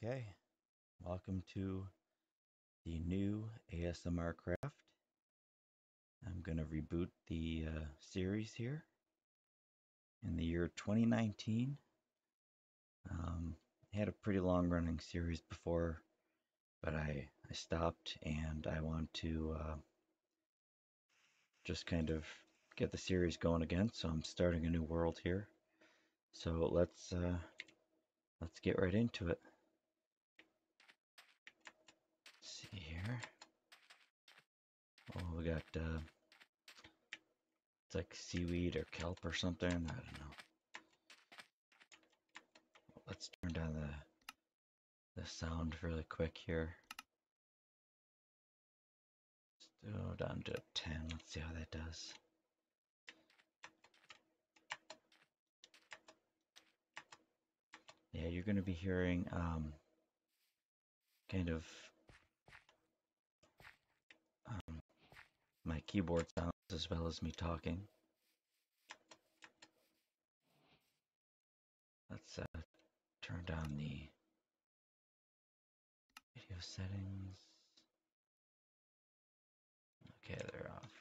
Okay, welcome to the new ASMR craft. I'm going to reboot the uh, series here in the year 2019. Um, I had a pretty long running series before, but I, I stopped and I want to uh, just kind of get the series going again. So I'm starting a new world here. So let's uh, let's get right into it. see here. Oh, we got uh, it's like seaweed or kelp or something. I don't know. Let's turn down the the sound really quick here. Go down to 10. Let's see how that does. Yeah, you're going to be hearing um, kind of my keyboard sounds as well as me talking. Let's uh, turn down the video settings. Okay, they're off.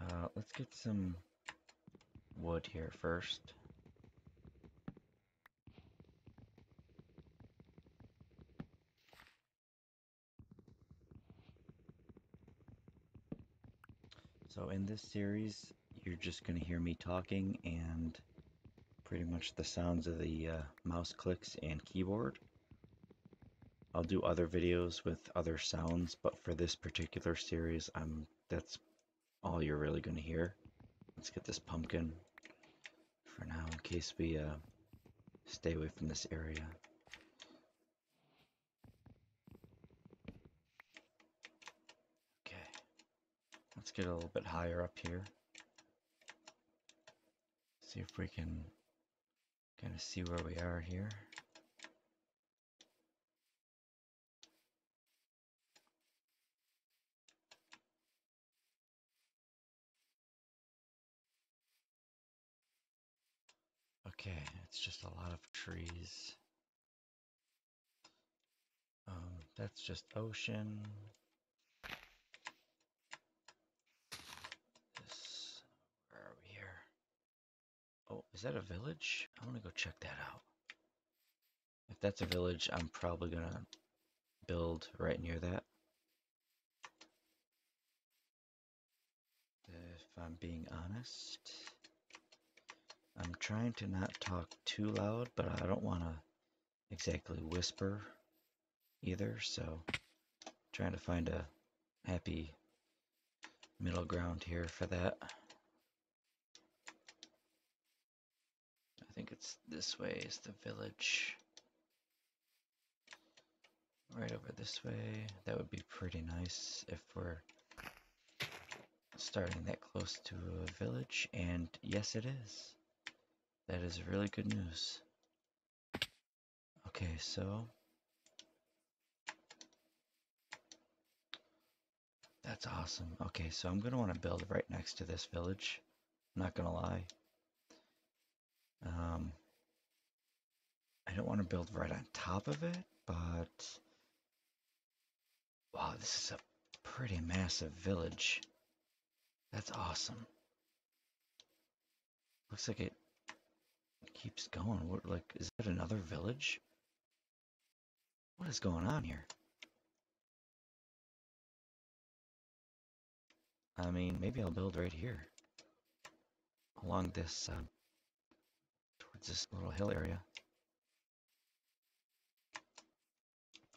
Uh, let's get some wood here first. So in this series, you're just going to hear me talking and pretty much the sounds of the uh, mouse clicks and keyboard. I'll do other videos with other sounds, but for this particular series, I'm that's all you're really going to hear. Let's get this pumpkin for now in case we uh, stay away from this area. Let's get a little bit higher up here. See if we can kind of see where we are here. Okay, it's just a lot of trees. Um, that's just ocean. Oh, is that a village? I want to go check that out. If that's a village, I'm probably going to build right near that. If I'm being honest. I'm trying to not talk too loud, but I don't want to exactly whisper either, so trying to find a happy middle ground here for that. Think it's this way is the village. Right over this way. That would be pretty nice if we're starting that close to a village. And yes, it is. That is really good news. Okay, so That's awesome. Okay, so I'm going to want to build right next to this village. I'm not going to lie. Um, I don't want to build right on top of it, but wow, this is a pretty massive village. That's awesome. Looks like it keeps going. What, like, is that another village? What is going on here? I mean, maybe I'll build right here along this uh, this little hill area.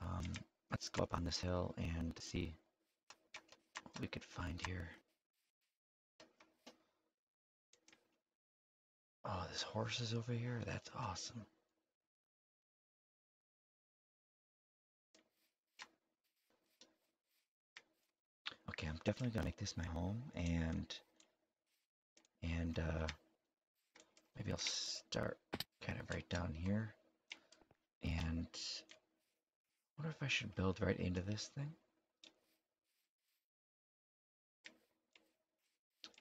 Um, let's go up on this hill and see what we could find here. Oh, there's horses over here? That's awesome. Okay, I'm definitely gonna make this my home and and uh maybe I'll start kind of right down here. And I wonder if I should build right into this thing.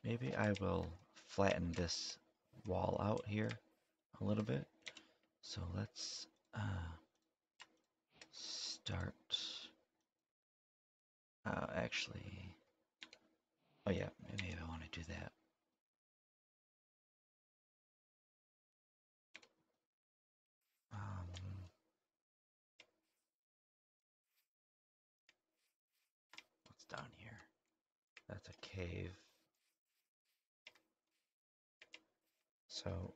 Maybe I will flatten this wall out here a little bit. So let's uh, start. Uh, actually, oh yeah, maybe I want to do that. Um, what's down here? That's a cave. So,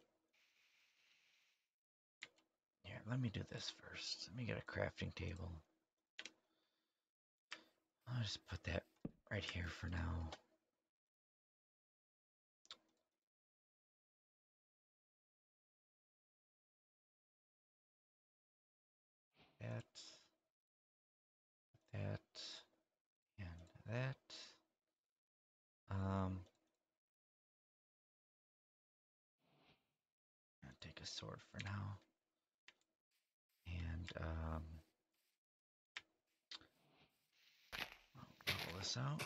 here, let me do this first. Let me get a crafting table. I'll just put that right here for now. That, that, and that. Um, take a sword for now. And um, I'll level this out.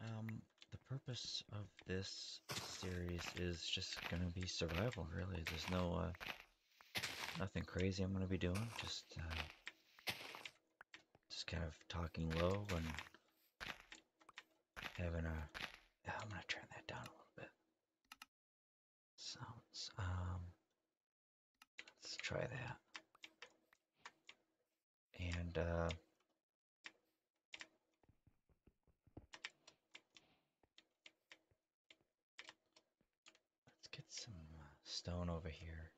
Um, the purpose of this series is just gonna be survival, really. There's no, uh, nothing crazy I'm gonna be doing. Just, uh, just kind of talking low and having a. Yeah, I'm gonna turn that down a little bit. Sounds. Um, let's try that. And uh, let's get some uh, stone over here.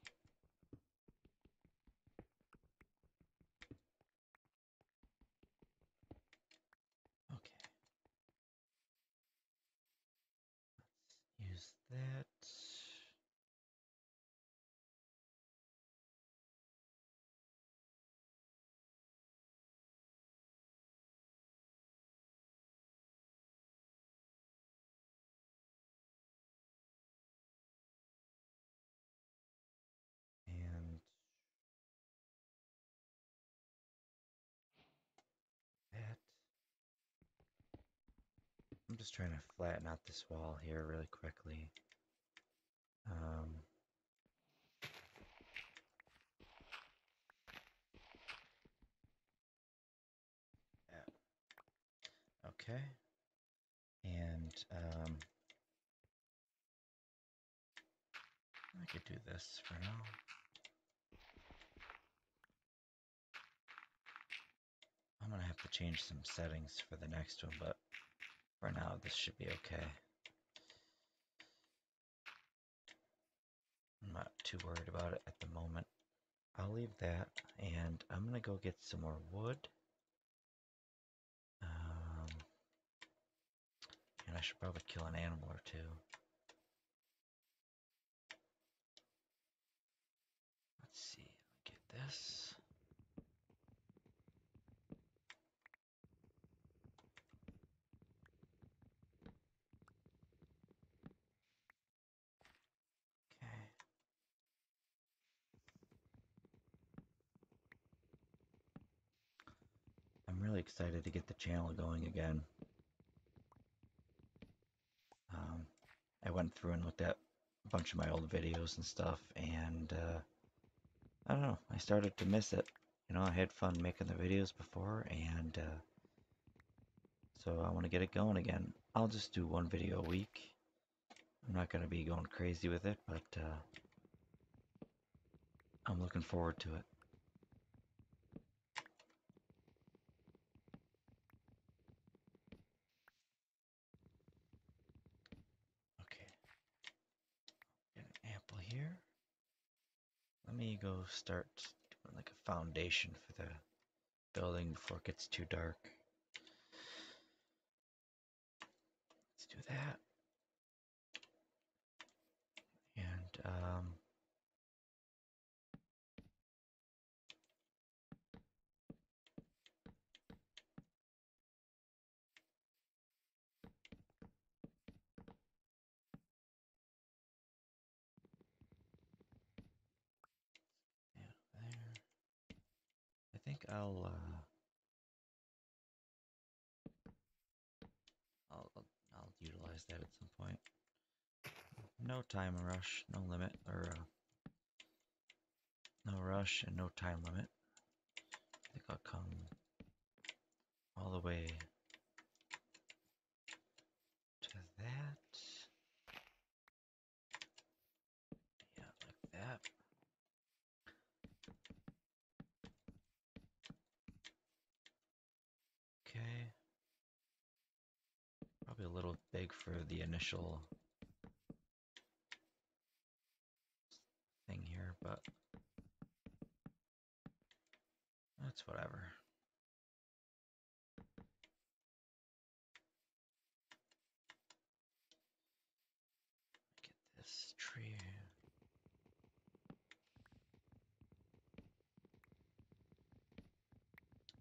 Okay. Let's use that. And that. I'm just trying to flatten out this wall here really quickly. Um, yeah. Okay. And um, I could do this for now. I'm gonna have to change some settings for the next one, but for now this should be okay. I'm not too worried about it at the moment. I'll leave that and I'm gonna go get some more wood. Um, and I should probably kill an animal or two. Let's see, get this. Okay. I'm really excited to get the channel going again. Um, I went through and looked at a bunch of my old videos and stuff, and uh, I don't know, I started to miss it. You know, I had fun making the videos before, and uh, so I want to get it going again. I'll just do one video a week. I'm not going to be going crazy with it, but uh, I'm looking forward to it. Okay. Get an apple here. Let me go start doing like a foundation for the building before it gets too dark. Let's do that. And um, I'll uh, I'll I'll utilize that at some point. No time rush, no limit, or uh, no rush and no time limit. I think I'll come all the way to that. Yeah, like that. Okay. Probably big for the initial thing here, but that's whatever. Get this tree.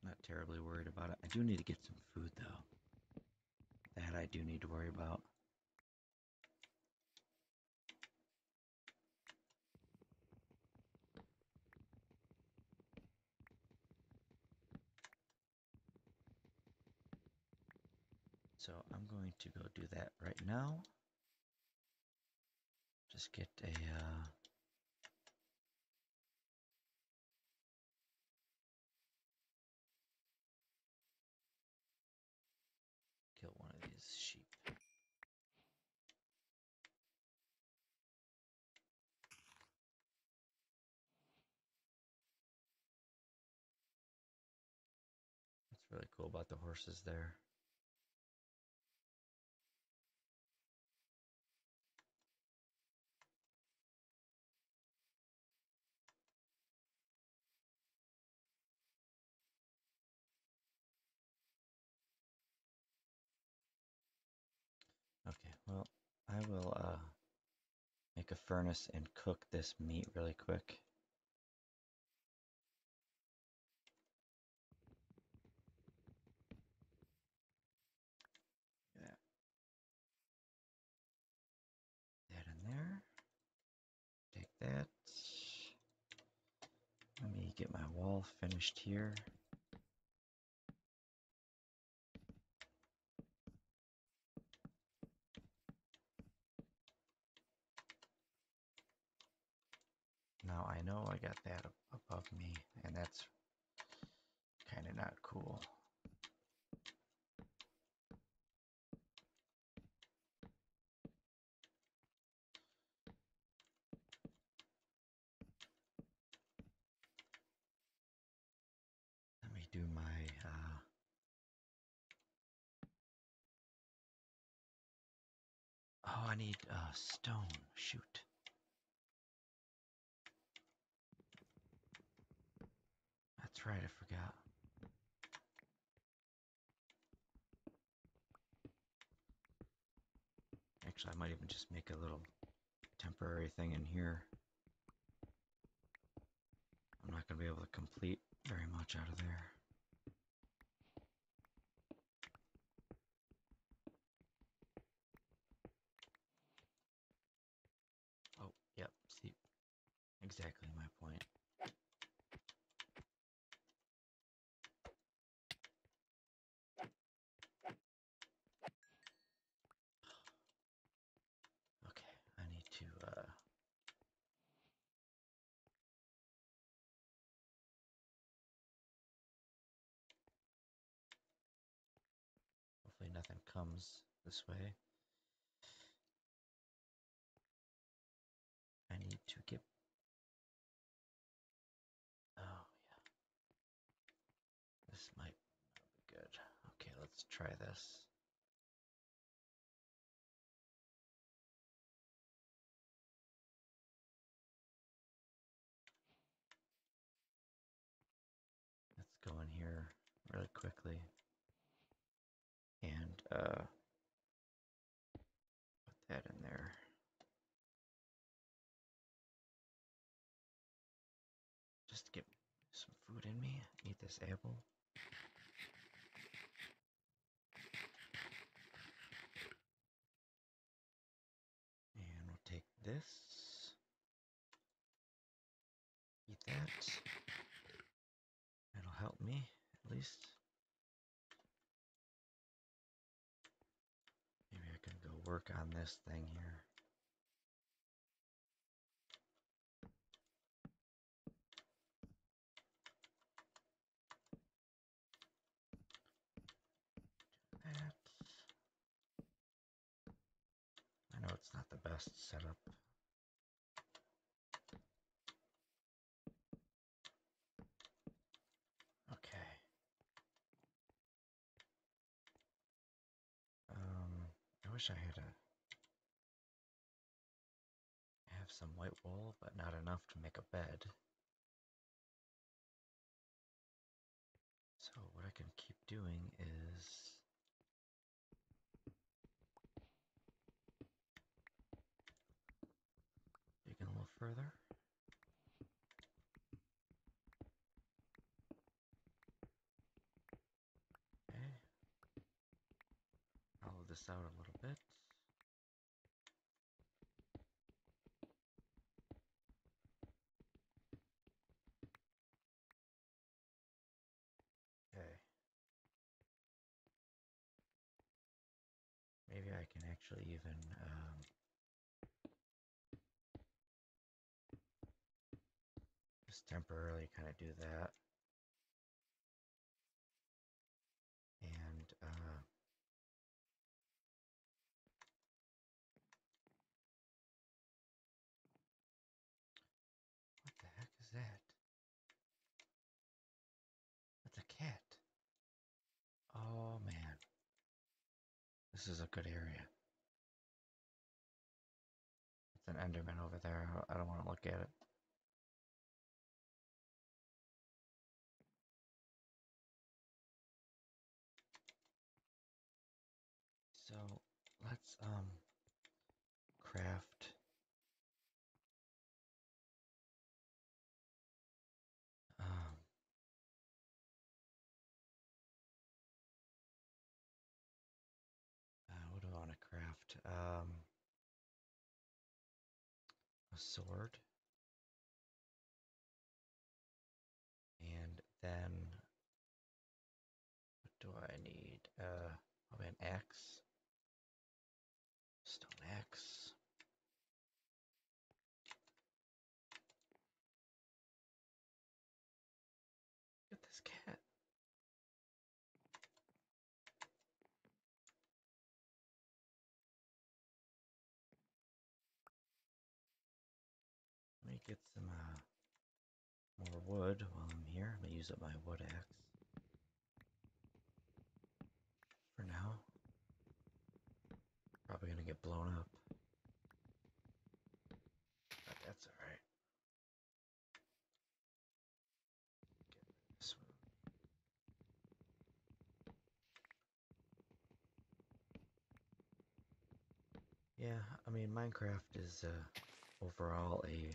Not terribly worried about it. I do need to get some food though. That I do need to worry about. So I'm going to go do that right now. Just get a uh, kill one of these sheep. That's really cool about the horses there. Okay, well, I will uh, make a furnace and cook this meat really quick. Yeah. That in there. Take that. Let me get my wall finished here. Now I know I got that above me, and that's kind of not cool. Let me do my uh, Oh, I need uh, stone. Shoot. That's right, I forgot. Actually, I might even just make a little temporary thing in here. I'm not going to be able to complete very much out of there. Oh, yep, see, exactly my point. Okay, I need to, uh, hopefully nothing comes this way. I need to get. Oh, yeah. This might not be good. Okay, let's try this. Let's go in here really quickly and uh, put that in there. Just to get some food in me. Eat this apple. And we'll take this. Eat that. That'll help me, at least. Maybe I can go work on this thing here. I know it's not the best setup. Okay. Um, I wish I had a have some white wool, but not enough to make a bed. So what I can keep doing is digging a little further. Okay. Hollow this out a little bit. Okay. Maybe I can actually even um, just temporarily kind of do that. And uh, what the heck is that? That's a cat. Oh man. This is a good area. It's an Enderman over there. I don't want to look at it. So let's um craft Um a sword. And then what do I need? Uh an axe. Stone axe. Look at this cat. Let me get some uh, more wood while I'm here. I'm gonna use up my wood axe for now. Probably gonna get blown up, but that's all right. Get this one. Yeah, I mean Minecraft is uh, overall a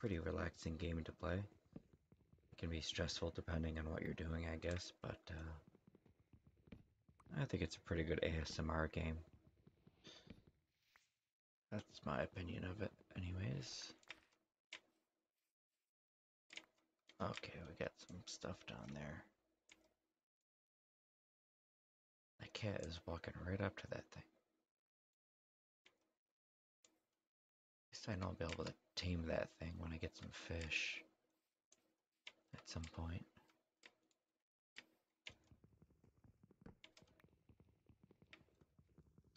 pretty relaxing game to play. Can be stressful depending on what you're doing, I guess, but uh, I think it's a pretty good ASMR game. That's my opinion of it, anyways. Okay, we got some stuff down there. That cat is walking right up to that thing. At least I know I'll be able to tame that thing when I get some fish at some point.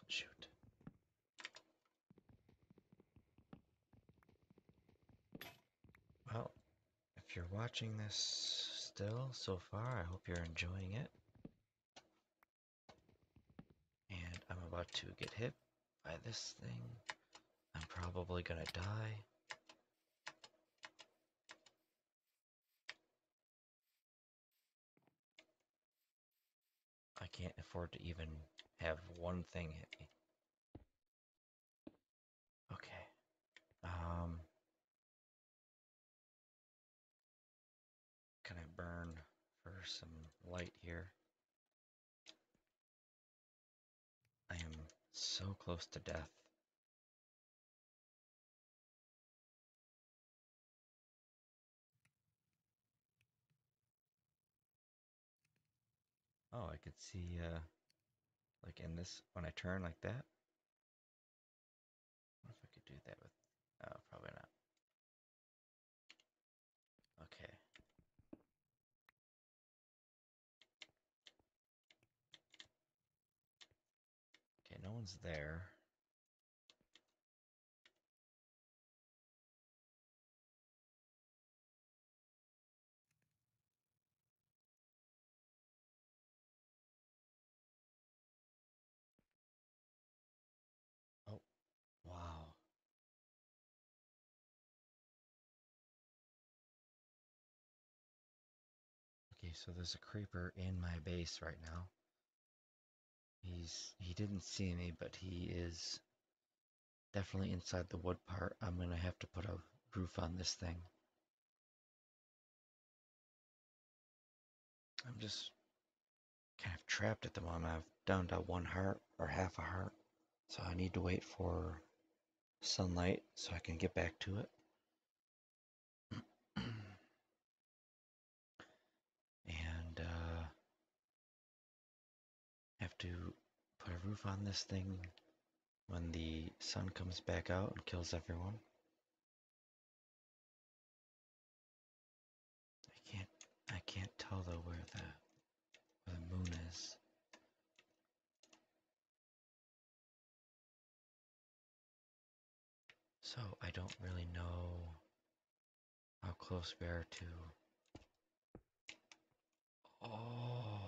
Shoot. Well, if you're watching this still so far, I hope you're enjoying it. And I'm about to get hit by this thing. I'm probably gonna die. I can't afford to even have one thing hit me. Okay. Um can I burn for some light here? I am so close to death. Oh, I could see, uh, like in this, when I turn like that. I if I could do that with, oh, probably not. Okay. Okay, no one's there. So there's a creeper in my base right now. He's he didn't see me, but he is definitely inside the wood part. I'm gonna have to put a roof on this thing. I'm just kind of trapped at the moment. I've down to one heart or half a heart. So I need to wait for sunlight so I can get back to it. To put a roof on this thing when the sun comes back out and kills everyone. I can't I can't tell though where the where the moon is. So I don't really know how close we are to Oh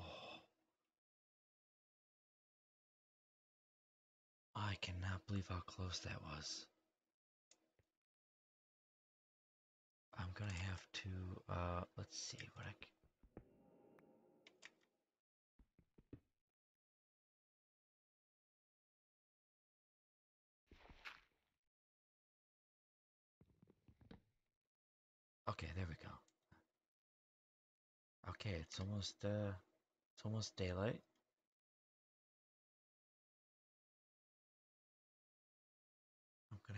I cannot believe how close that was. I'm gonna have to, uh, let's see what I can. Okay, there we go. Okay, it's almost, uh, it's almost daylight.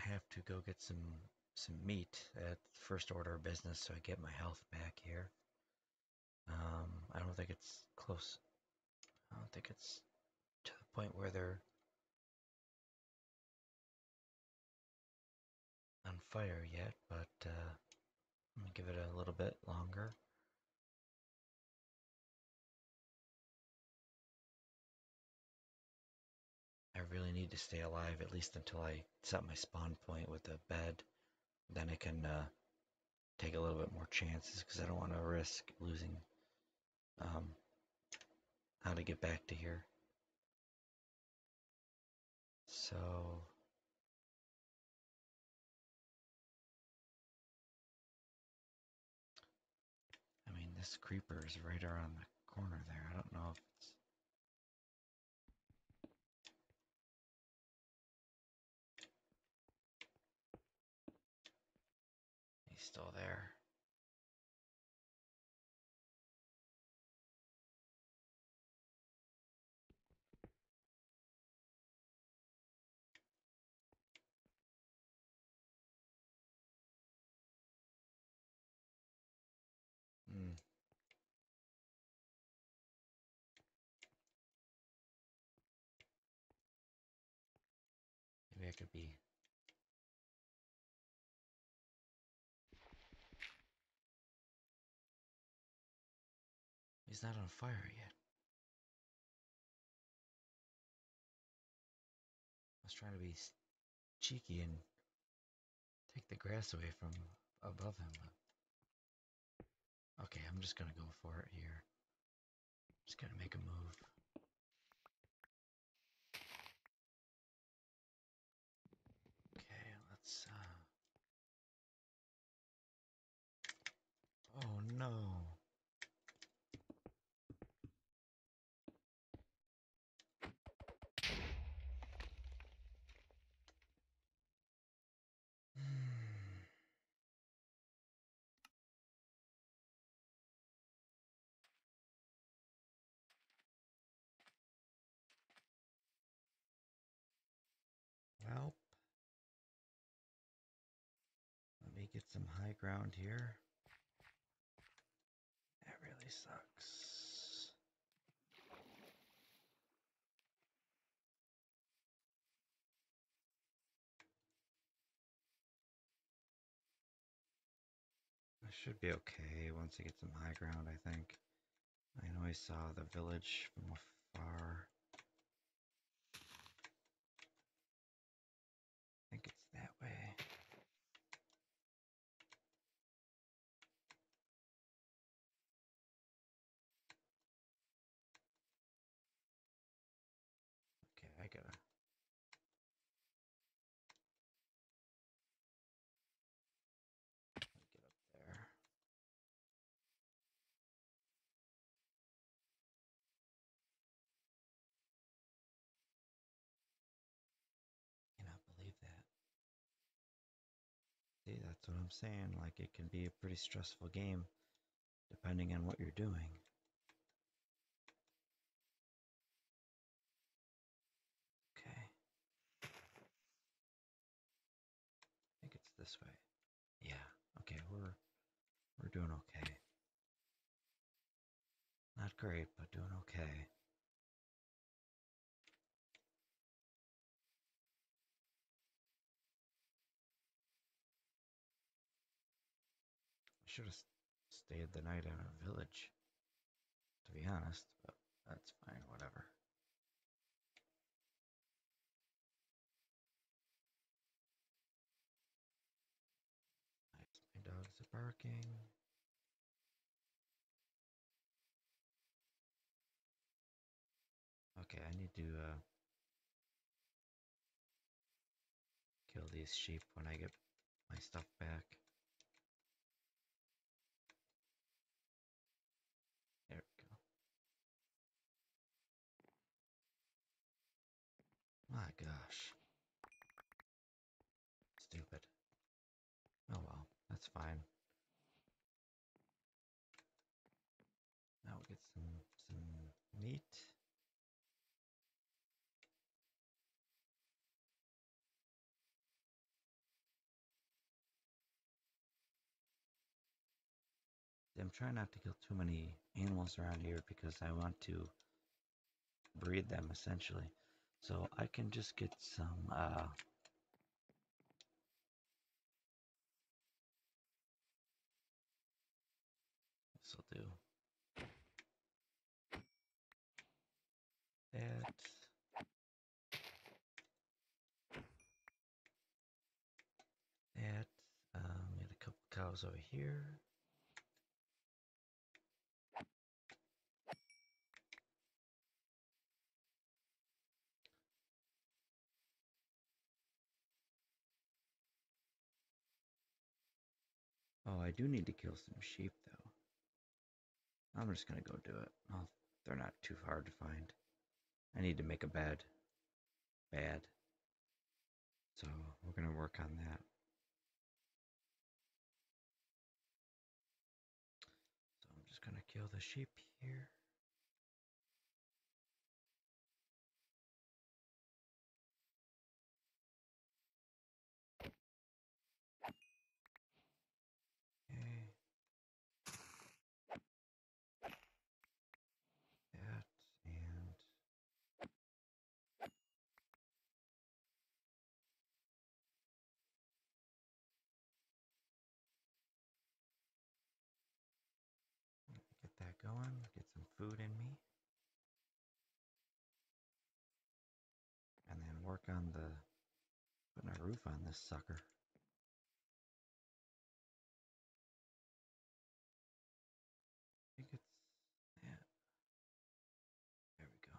Have to go get some some meat at first order of business so I get my health back here. Um, I don't think it's close. I don't think it's to the point where they're on fire yet, but uh, I'm gonna give it a little bit longer. Really need to stay alive at least until I set my spawn point with a bed. Then I can uh, take a little bit more chances because I don't want to risk losing um, how to get back to here. So I mean, this creeper is right around the corner there. I don't know if Maybe I could be. He's not on fire yet. I was trying to be cheeky and take the grass away from above him. But... Okay, I'm just gonna go for it here. Just gonna make a move. Okay, let's. No. Hmm. Well, let me get some high ground here sucks. I should be okay once I get some high ground, I think. I know I saw the village from afar. That's what I'm saying. Like, it can be a pretty stressful game depending on what you're doing. Okay. I think it's this way. Yeah. Okay, we're we're doing okay. Not great, but doing okay. I should have stayed the night in a village, to be honest, but that's fine, whatever. My dogs are barking. Okay, I need to uh, kill these sheep when I get my stuff back. There we go. My gosh. Stupid. Oh well, that's fine. Now we get some some meat. I'm trying not to kill too many animals around here because I want to breed them essentially. So I can just get some uh this'll do. That that um get a couple cows over here. Oh, I do need to kill some sheep though. I'm just gonna go do it. Oh, they're not too hard to find. I need to make a bed. Bad. So we're gonna work on that. So I'm just gonna kill the sheep here. Okay. That and get. Get some food in me. And then work on the putting a roof on this sucker. I think it's yeah. There we go.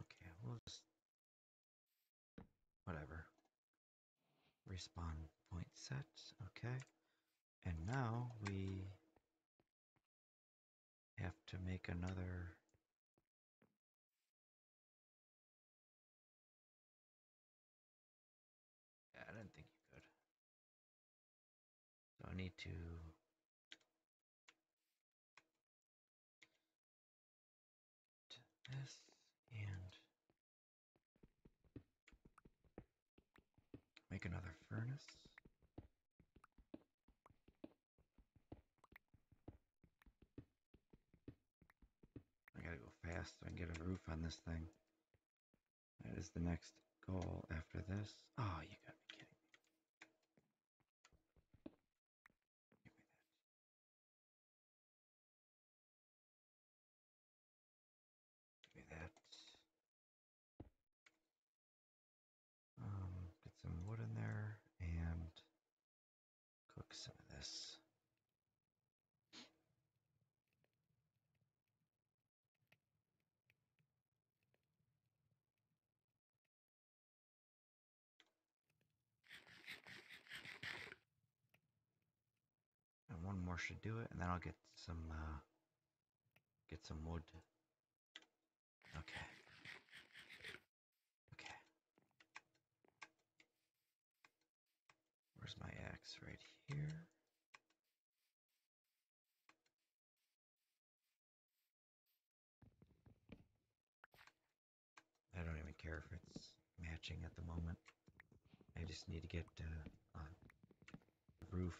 Okay, we'll just whatever. Respawn point set. Okay. And now we to make another Yeah, I didn't think you could. So I need to t- this and make another furnace. I gotta go fast so I get a roof on this thing. That is the next goal after this. Oh, you kidding me. cook some of this. And one more should do it, and then I'll get some uh, get some wood. Okay. Okay. Where's my axe? Right here. I don't even care if it's matching at the moment. I just need to get uh, a roof.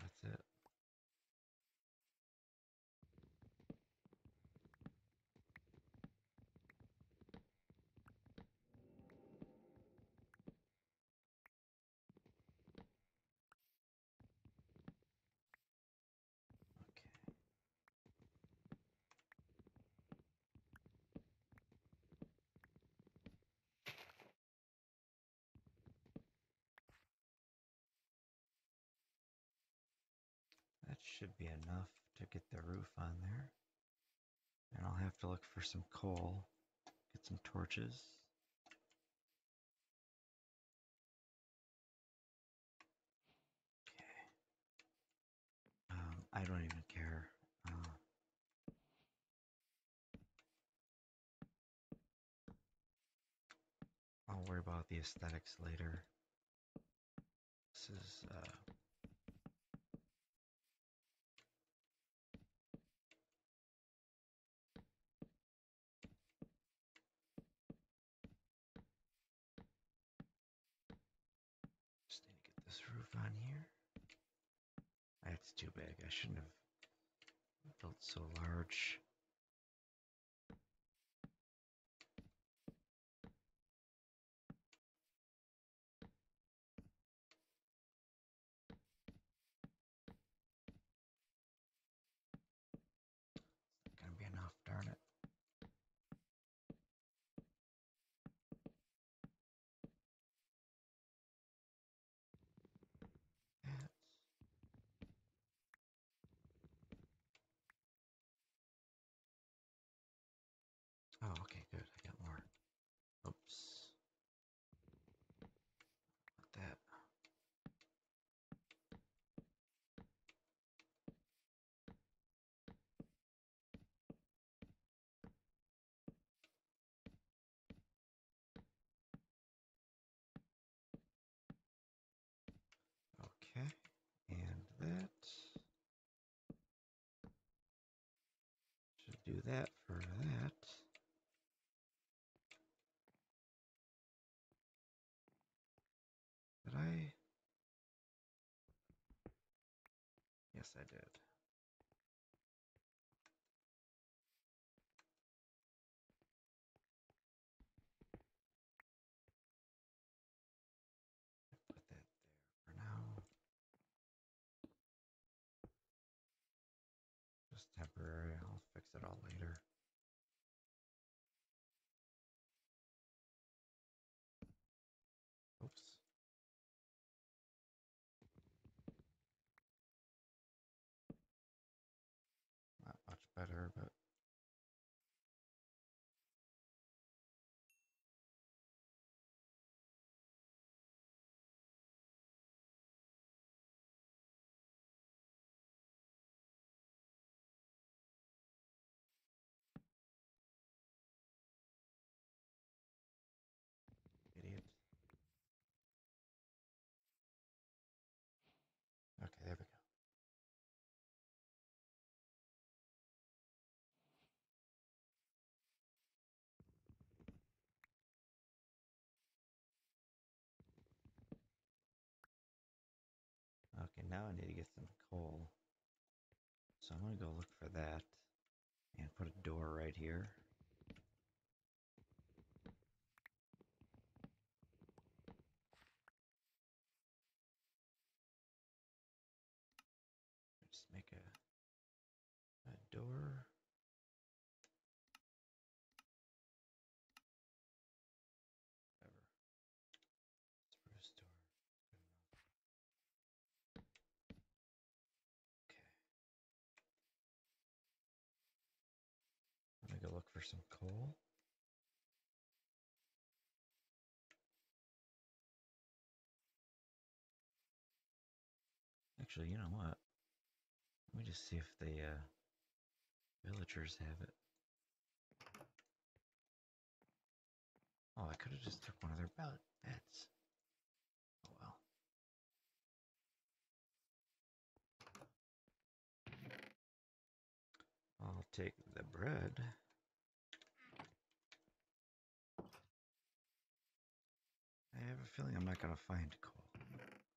That's it. Okay. That should be enough to get the roof on there. And I'll have to look for some coal, get some torches. Okay. Um, I don't even care. Uh, I'll worry about the aesthetics later. This is uh, Just need to get this roof on here. That's too big. I shouldn't have built so large. It's not gonna be enough, darn it. That. Oh, okay, good. I got more. Oops. Not that. Okay, and that should do that for that. Did I? Yes, I did. Put that there for now. Just temporary. I'll fix it all later. Better, but Now I need to get some coal. So I'm gonna go look for that and put a door right here. Just make a, a door. Whatever. For some coal. Actually, you know what? Let me just see if the uh, villagers have it. Oh, I could have just took one of their beds. Oh well. I'll take the bread. I have a feeling I'm not gonna find coal.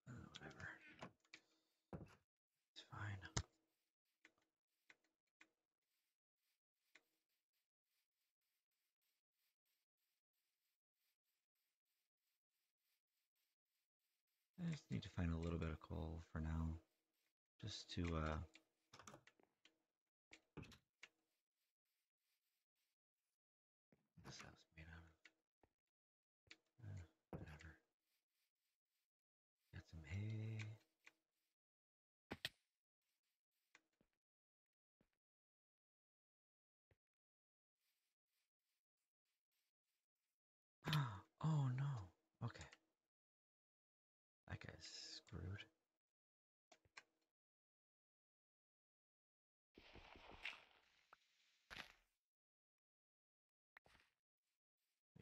Uh, whatever. It's fine. I just need to find a little bit of coal for now. Just to uh this house made out of uh, whatever. Got some hay. oh no. Okay. That guy's screwed.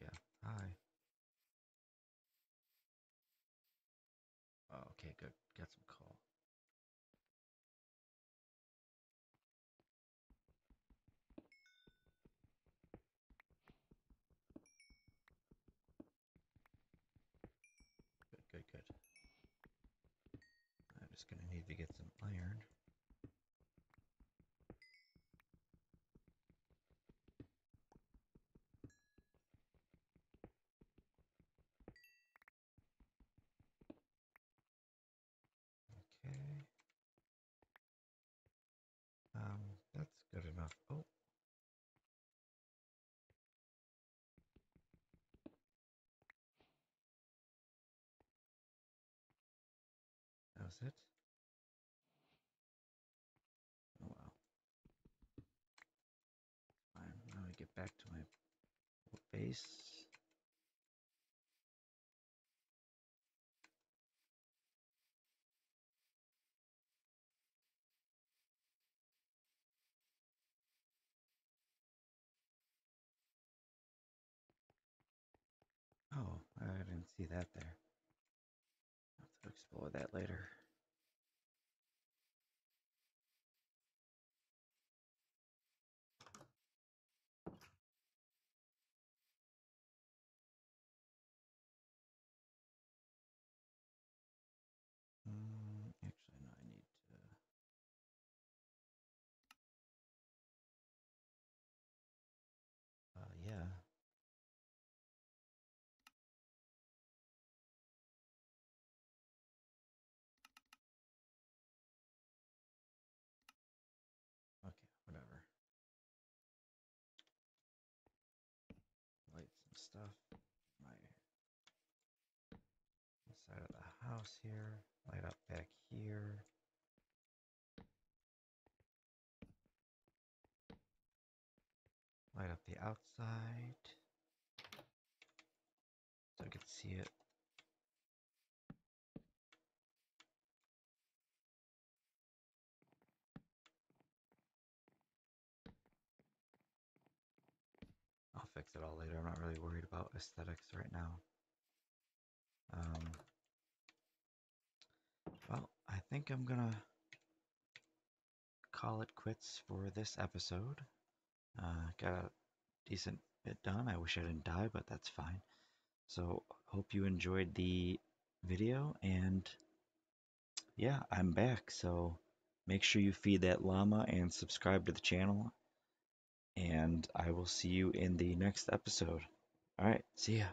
Yeah. Hi. Oh, okay, good. Got some coal. Good, good, good. Just gonna need to get some iron. Okay. Um, that's good enough. Oh. That was it? Oh well. Fine. Now I get back to my base. Oh, I didn't see that there. I'll have to explore that later. Stuff. My side of the house here. Light up back here. Light up the outside. So I can see it. I'll fix it all later. I'm not really worried about aesthetics right now. Um, well, I think I'm gonna call it quits for this episode. Uh, got a decent bit done. I wish I didn't die, but that's fine. So, hope you enjoyed the video, and yeah, I'm back. So, make sure you feed that llama and subscribe to the channel. And I will see you in the next episode. All right, see ya.